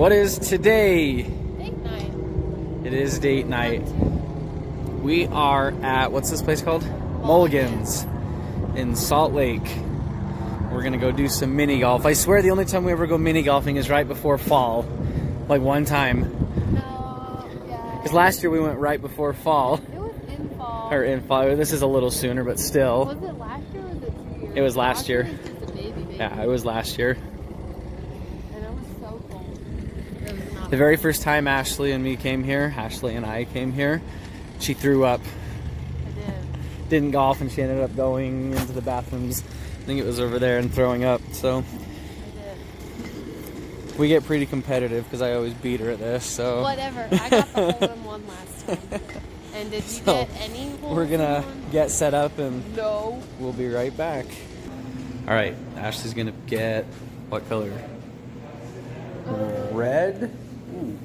What is today? Date night. It is date night. We are at what's this place called? Mulligan's in Salt Lake. We're gonna go do some mini golf. I swear the only time we ever go mini golfing is right before fall. Like one time. No, yeah. Because last year we went right before fall. It was in fall. Or in fall. This is a little sooner, but still. Was it last year or was it two years? It was last year. was just a baby, baby. Yeah, it was last year. And it was so cold. It was not The very first time Ashley and me came here, Ashley and I came here, she threw up. I did. Didn't golf and she ended up going into the bathrooms. I think it was over there and throwing up. So I did. we get pretty competitive because I always beat her at this. So Whatever. I got the hole in one last time. And did you So, get any we're gonna get set up and No. we'll be right back. All right, Ashley's gonna get what color? Red. Ooh.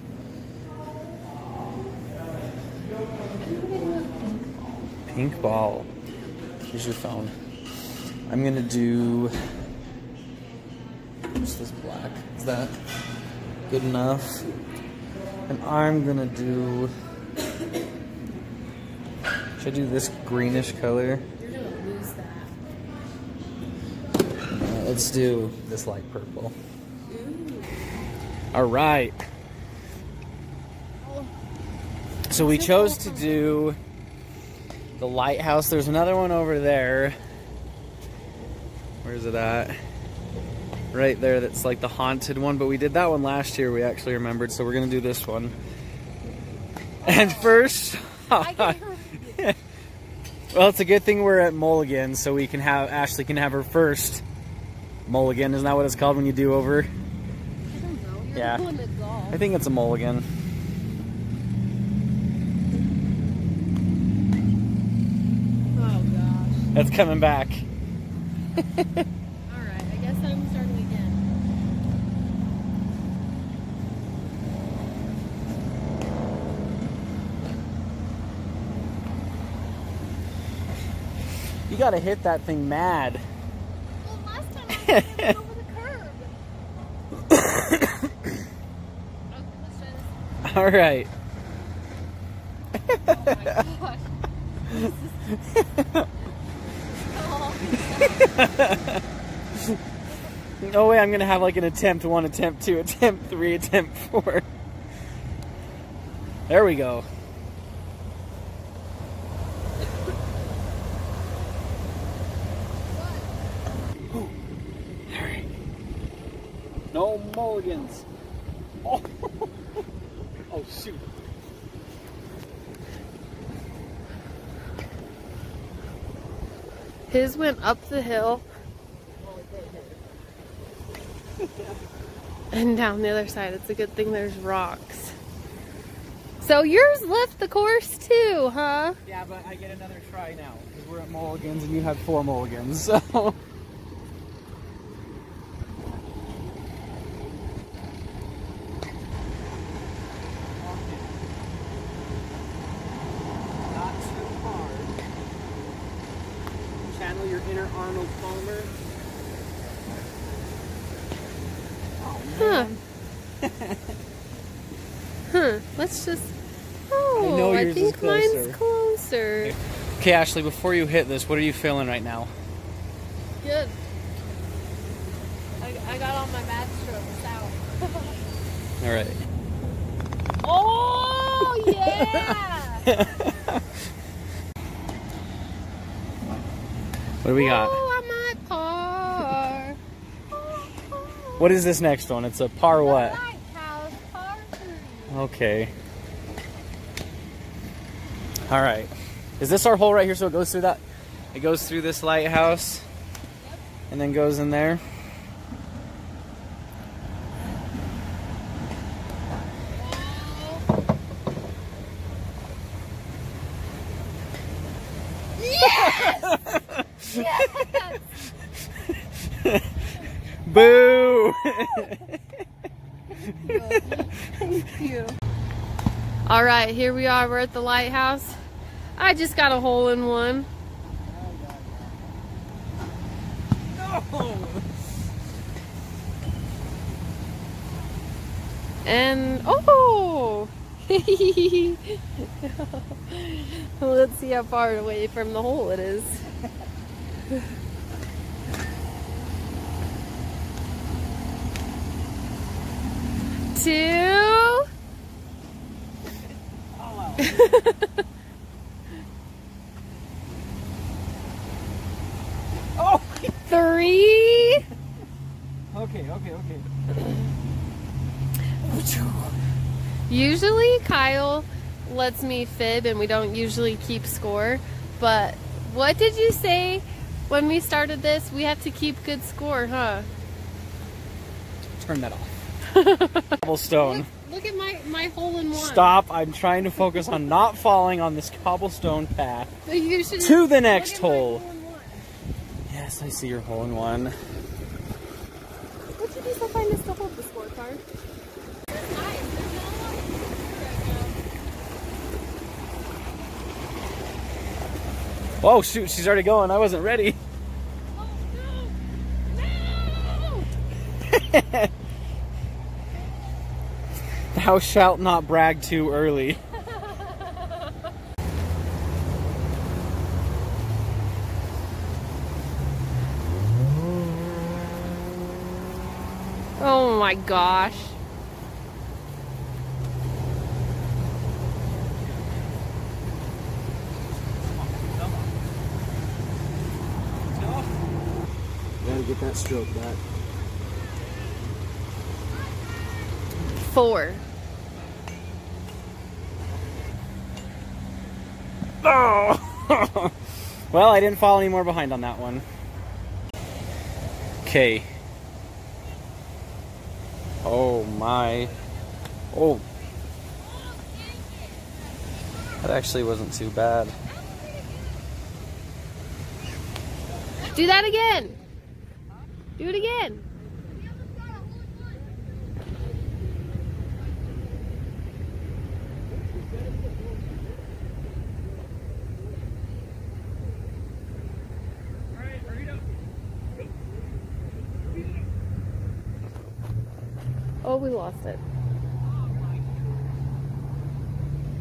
Pink ball. Here's your phone. I'm gonna do just this black. Is that good enough? And I'm gonna do. Should I do this greenish color? You're gonna lose that. Uh, let's do this light purple. All right. So we chose to do the lighthouse. There's another one over there. Where's it at? Right there, that's like the haunted one, but we did that one last year, we actually remembered, so we're gonna do this one. And first, I can hear well, it's a good thing we're at Mulligan, so we can have Ashley can have her first Mulligan. Isn't that what it's called when you do over? I don't know. You're Yeah. the one that golf. I think it's a Mulligan. Oh gosh. That's coming back. Alright, I guess I'm starting again. You gotta hit that thing mad. Well, last time I was over the curb. okay, let's try this. All right. Oh my gosh. No way I'm gonna have like an attempt one, attempt two, attempt three, attempt four. There we go. No mulligans. Oh, oh shoot. His went up the hill and down the other side. It's a good thing there's rocks. So yours left the course too, huh? Yeah, but I get another try now because we're at mulligans and you have four mulligans. So. Not too hard. Channel your inner Arnold Palmer. Oh, Huh. man. Huh. Let's just. Oh, I know I yours is think mine's closer. closer. Okay, Ashley, before you hit this, what are you feeling right now? Good. I, I got all my bad strokes out. All right. oh yeah! What do we got? Oh, I might par. What is this next one? It's a par what? Par. Okay. All right. Is this our hole right here? So it goes through that? It goes through this lighthouse and then goes in there. Boo! Thank you. All right, here we are. We're at the lighthouse. I just got a hole in one. No! And oh! Let's see how far away from the hole it is. Two. Oh! Three. Okay, okay, okay. Usually Kyle lets me fib and we don't usually keep score. But what did you say when we started this? We have to keep good score, huh? Turn that off. Cobblestone. Look, look at my, my hole in one. Stop. I'm trying to focus on not falling on this cobblestone path. But you To the next look at my hole. Yes, I see your hole in one. What'd you do so find us to hold the scorecard? That's nice. There's no one Whoa, shoot, she's already going. I wasn't ready. Oh, no! No! Thou shalt not brag too early. Oh my gosh. Gotta get that stroke back. Four. Oh! well, I didn't fall any more behind on that one. Okay. Oh my. Oh. That actually wasn't too bad. Do that again. Do it again. Oh, we lost it.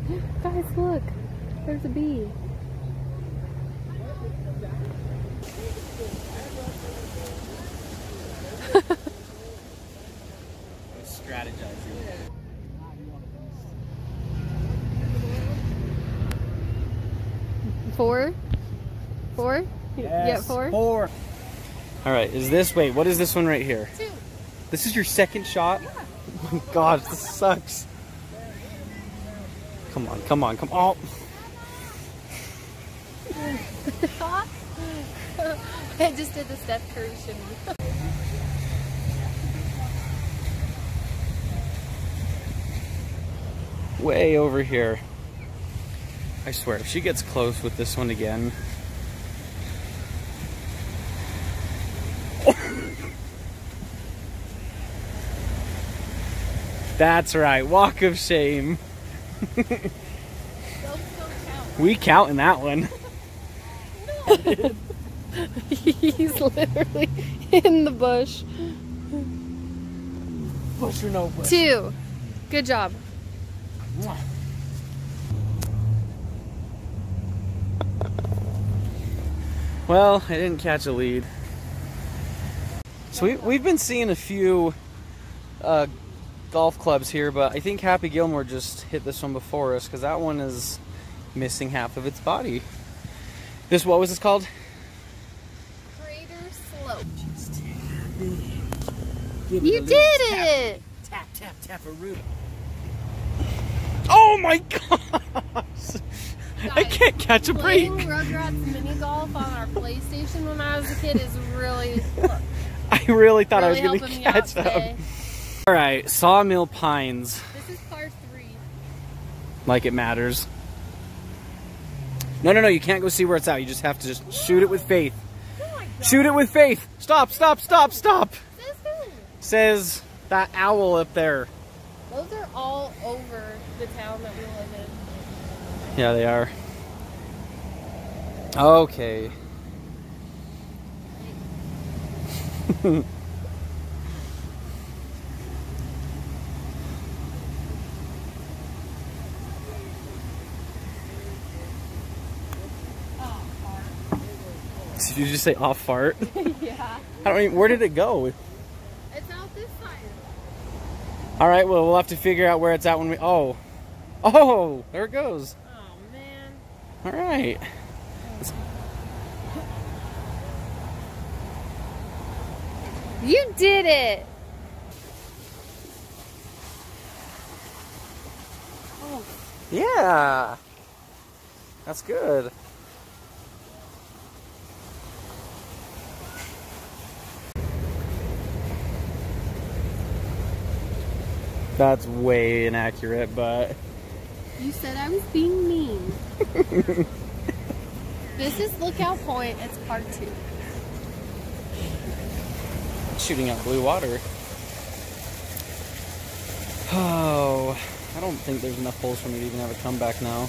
Guys, look. There's a bee. Strategizing. Four? Four? Yeah, four? Four. All right, is this, wait, what is this one right here? Two. This is your second shot? Oh my gosh, this sucks. Come on, come on, come on. Oh. I just did the Steph Curry shimmy. Way over here. I swear, if she gets close with this one again. That's right, walk of shame. Those don't count. We count in that one. He's literally in the bush. Push or no push. Two. Good job. Well, I didn't catch a lead. So we, we've been seeing a few uh, golf clubs here, but I think Happy Gilmore just hit this one before us because that one is missing half of its body. This, what was this called? Crater slope. You did it! Tap, tap, tap a root. Oh my gosh! I can't catch a break. Playing Rugrats mini golf on our PlayStation when I was a kid is really, I really thought really I was going to catch up. All right, Sawmill Pines, This is part three. like it matters. No, no, no, you can't go see where it's at. You just have to just shoot it with faith. Oh. Shoot it with faith. Stop, stop, stop, stop. This who? Says that owl up there. Those are all over the town that we live in. Yeah, they are. Okay. Did you just say off fart? yeah. I don't even, where did it go? It's out this side. All right, well, we'll have to figure out where it's at when we, oh. Oh, there it goes. Oh man. All right. You did it. Oh, Yeah. That's good. That's way inaccurate, but you said I was being mean. this is Lookout Point. It's part two. shooting out blue water. Oh, I don't think there's enough holes for me to even have a comeback now.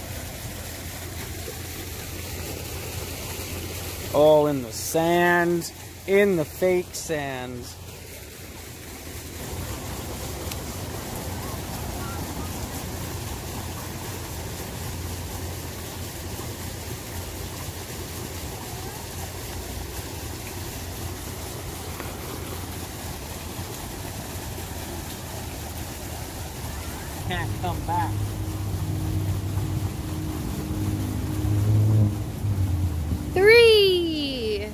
Oh, in the sand. In the fake sand. Can't come back. Three.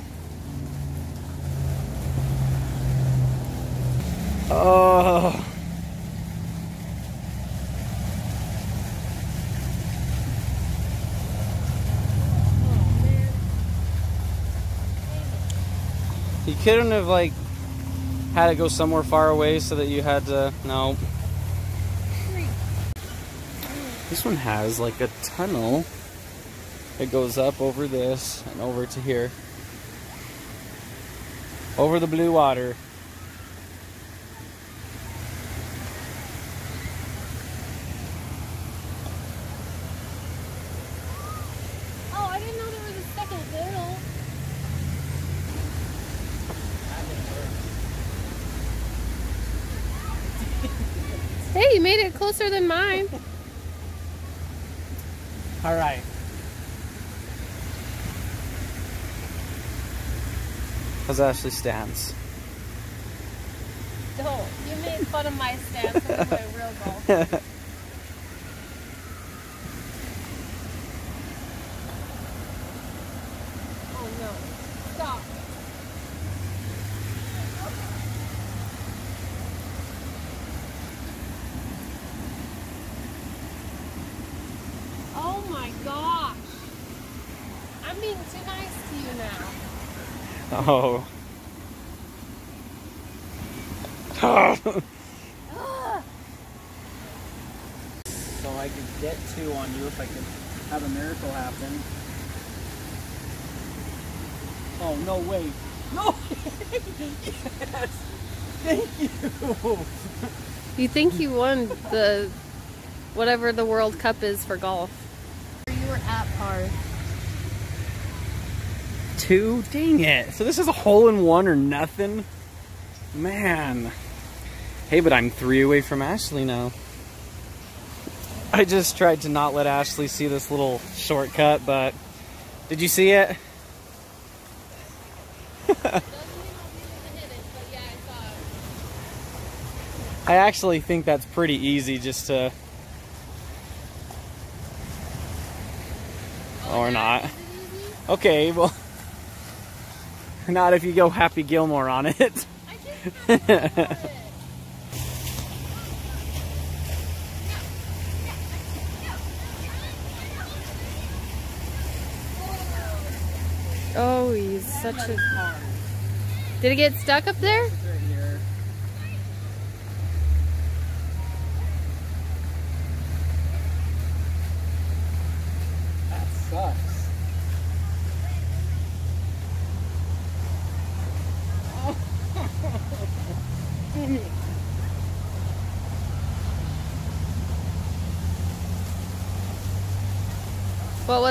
Oh. Oh man. You couldn't have like had it go somewhere far away so that you had to no. This one has like a tunnel that goes up over this and over to here. Over the blue water. Oh, I didn't know there was a second little. Hey, you made it closer than mine. All right. How's Ashley stance? Don't. You made fun of my stance with my real golf. Oh no. Stop. Oh my gosh. I'm being too nice to you now. Oh. Ugh. So I could get two on you if I could have a miracle happen. Oh, no, way. No! yes! Thank you! You think you won the whatever the World Cup is for golf? You were at par. Two? Dang it. So this is a hole in one or nothing? Man. Hey, but I'm three away from Ashley now. I just tried to not let Ashley see this little shortcut, but did you see it? I actually think that's pretty easy just to. Or not. Okay, well. Not if you go Happy Gilmore on it. Oh, he's such a. Did it get stuck up there?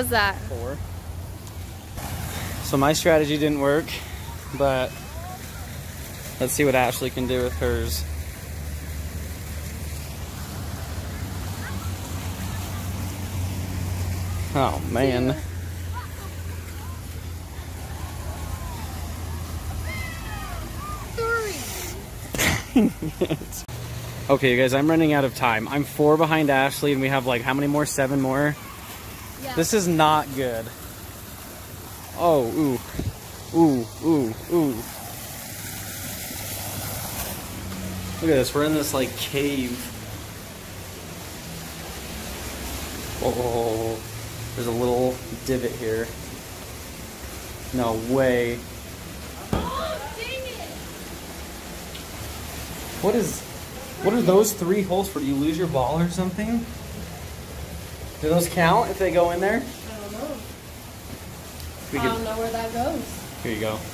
was that? Four. So my strategy didn't work, but let's see what Ashley can do with hers. Oh man. okay, you guys, I'm running out of time. I'm four behind Ashley, and we have like how many more? Seven more? Yeah. This is not good. Oh, ooh. Ooh, ooh, ooh. Look at this. We're in this like cave. Oh, oh, oh, oh there's a little divot here. No way. Oh! What is. What are those three holes for? Do you lose your ball or something? Do those count if they go in there? I don't know. We I don't know where that goes. Here you go.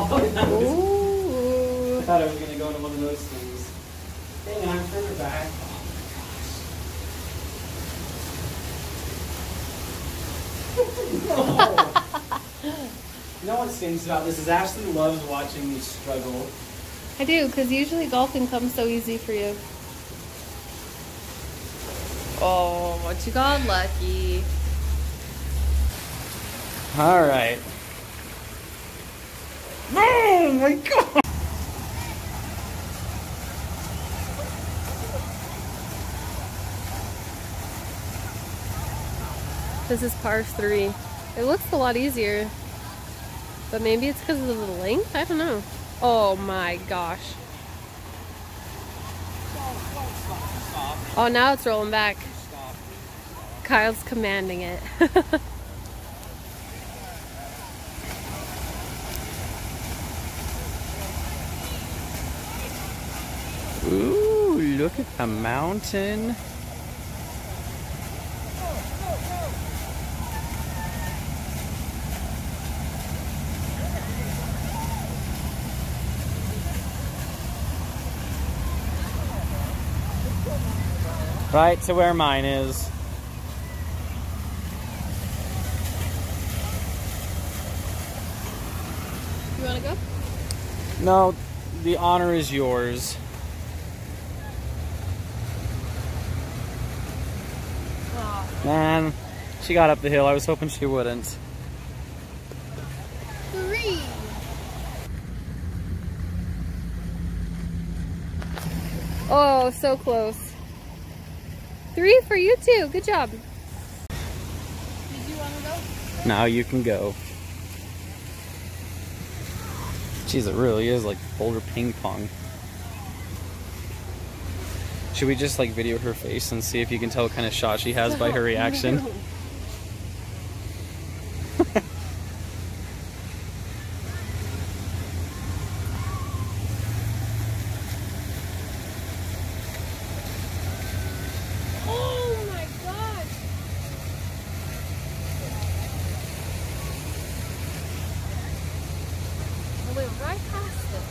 Oh, no. Ooh. I thought I was gonna go into one of those things. Dang it, I'm further back. Oh no! You know what stinks about this is Ashley loves watching me struggle. I do, because usually golfing comes so easy for you. Oh, what you got lucky. All right. Oh my god! This is par three. It looks a lot easier. But maybe it's because of the length? I don't know. Oh my gosh. Oh, now it's rolling back. Kyle's commanding it. Ooh, look at the mountain. Right to where mine is. you want to go? No, the honor is yours. Man, she got up the hill. I was hoping she wouldn't. Three. Oh, so close. Three for you too. Good job. Did you want to go? Now you can go. Jeez, it really is like boulder ping pong. Should we just like video her face and see if you can tell what kind of shot she has by her reaction? Oh my gosh. I went right past it.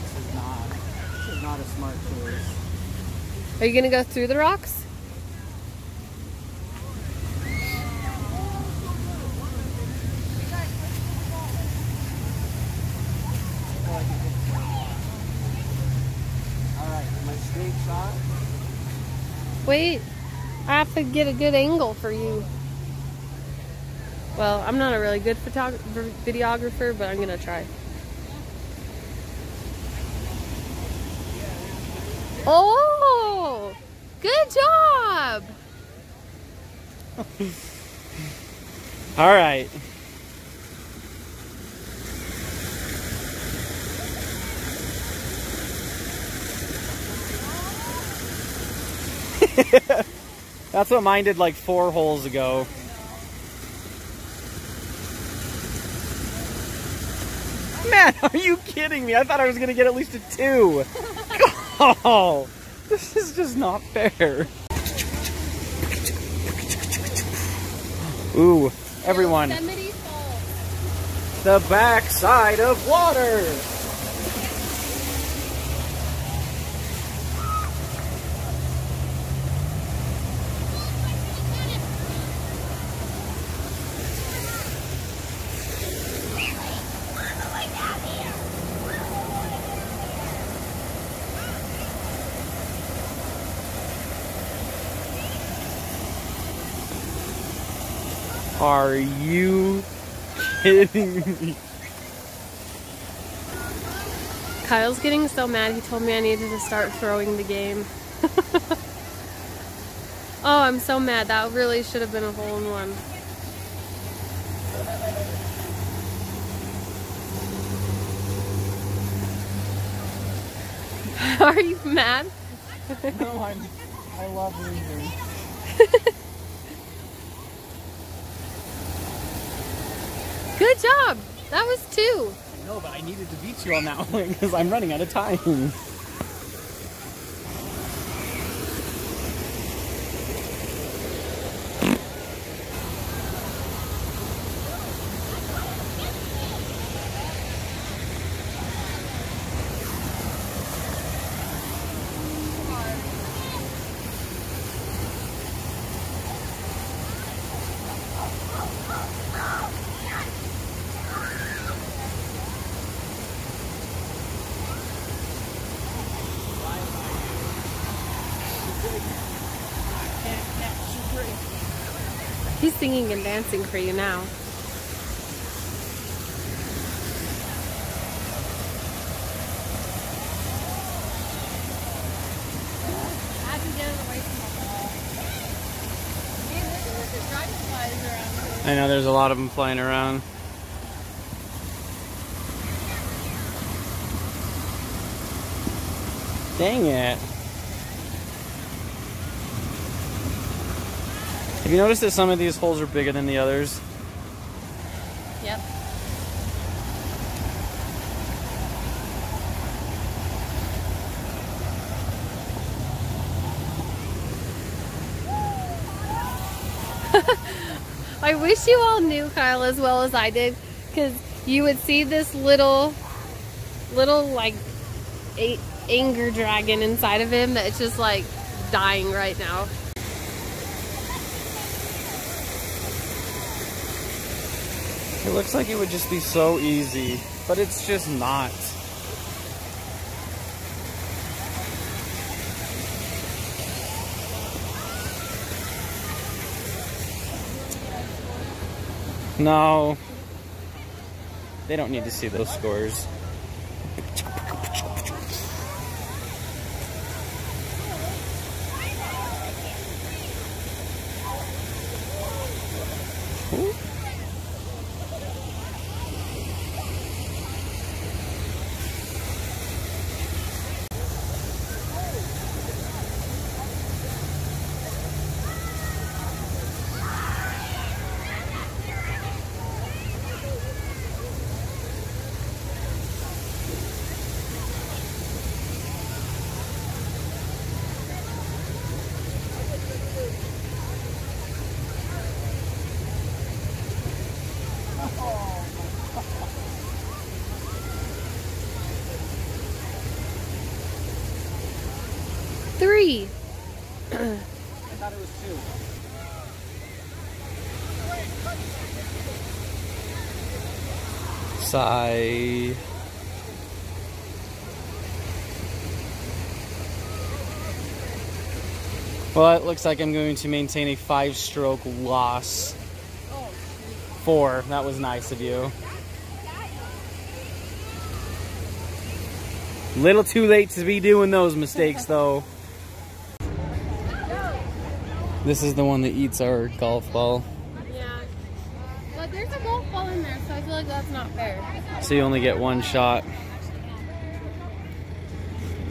This is not. This is not a smart you gonna go through the rocks? All right, my straight shot. Wait, I have to get a good angle for you. Well, I'm not a really good photog- videographer, but I'm gonna try. Oh, good job! All right. That's what mine did like four holes ago. Man, are you kidding me? I thought I was gonna get at least a two. Oh, this is just not fair. Ooh, everyone. The backside of water. Are you kidding me? Kyle's getting so mad. He told me I needed to start throwing the game. oh, I'm so mad. That really should have been a hole in one. Are you mad? no, I'm. I love losing. Good job. Was two. No, but I needed to beat you on that one because I'm running out of time. Singing and dancing for you now. I know there's a lot of them flying around. Dang it. Have you noticed that some of these holes are bigger than the others? Yep. I wish you all knew Kyle as well as I did because you would see this little, little like anger dragon inside of him that's just like dying right now. It looks like it would just be so easy, but it's just not. No. They don't need to see those scores. Well, it looks like I'm going to maintain a five stroke loss. Four. That was nice of you. Little too late to be doing those mistakes, though. This is the one that eats our golf ball. But there's a golf ball in there, so I feel like that's not fair. So you only get one shot.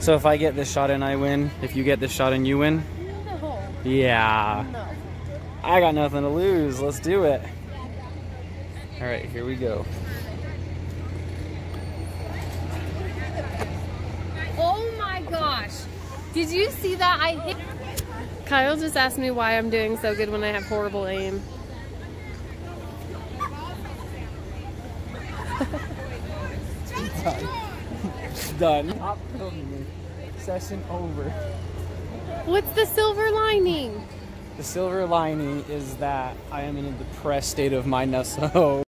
So if I get this shot and I win, if you get this shot and you win, No. yeah. No. I got nothing to lose. Let's do it. All right, here we go. Oh my gosh. Did you see that? I hit. Kyle just asked me why I'm doing so good when I have horrible aim. Done. Stop filming. Session over. What's the silver lining? The silver lining is that I am in a depressed state of mind now, so